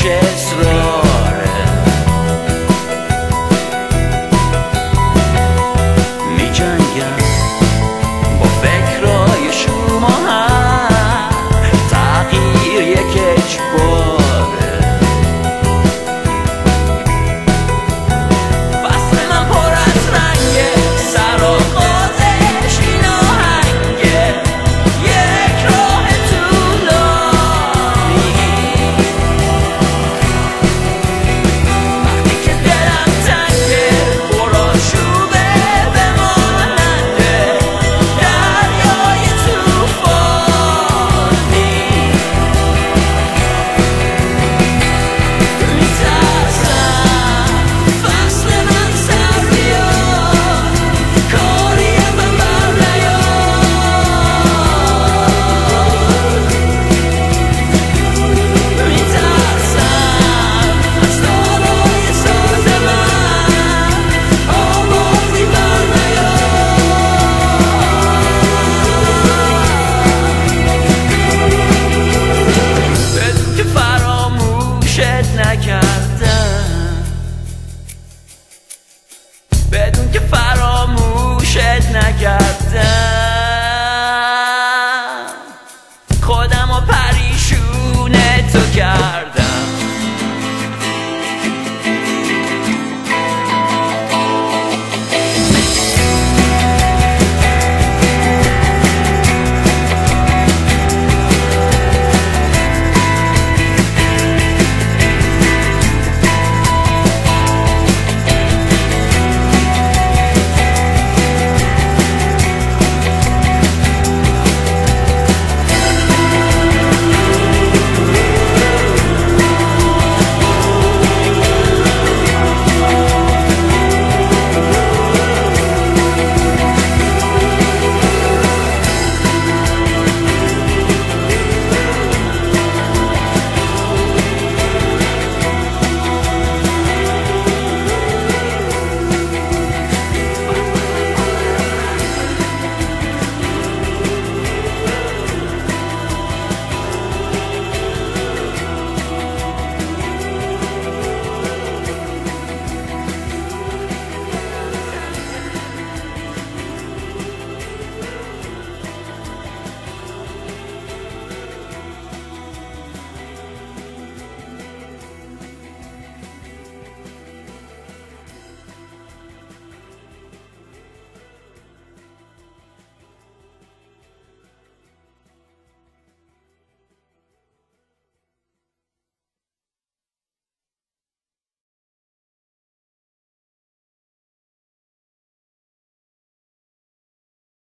share.